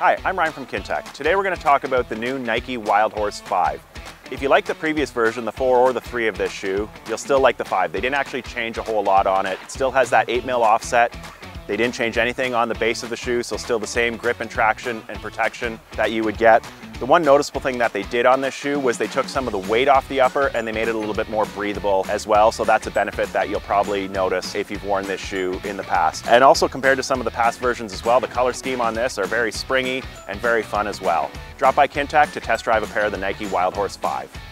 Hi, I'm Ryan from Kintec. Today we're going to talk about the new Nike Wildhorse 5. If you like the previous version, the 4 or the 3 of this shoe, you'll still like the 5. They didn't actually change a whole lot on it. It still has that 8 mil offset. They didn't change anything on the base of the shoe, so still the same grip and traction and protection that you would get. The one noticeable thing that they did on this shoe was they took some of the weight off the upper and they made it a little bit more breathable as well. So that's a benefit that you'll probably notice if you've worn this shoe in the past. And also compared to some of the past versions as well, the color scheme on this are very springy and very fun as well. Drop by Kintec to test drive a pair of the Nike Wildhorse 5.